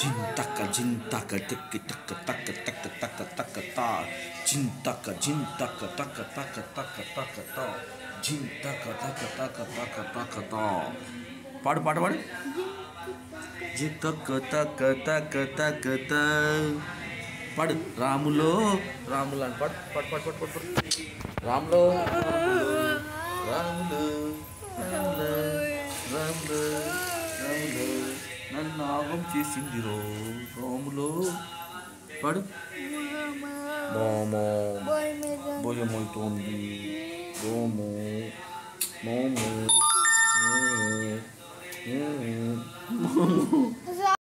Jintaka, jintaka, tiki taka taka taka taka taka ta. Jintaka, jintaka, taka taka taka taka ta. Jintaka, taka taka taka taka ta. Pad pad pad. Jintaka, தக்க தக்க தக்க தக்க த பாடு ராமுலோ ராமுலான் Pad pad pad pad pad பாடு ராமுலோ ராமுலோ ராமுலோ నన్ను ఆగం చేసింది రో రాములో పాడు మోమో భుజమవుతోంది రోము మోము మోము, మోము.